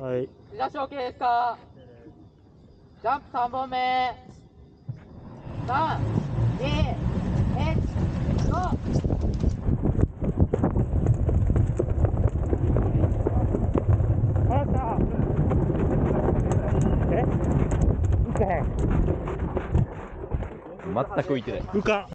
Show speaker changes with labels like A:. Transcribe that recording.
A: はい。
B: 出だし OK ですか？ジャンプ3本目。3、2、1、ゴー
A: あったえ？
C: 全く浮いてない。
A: 浮か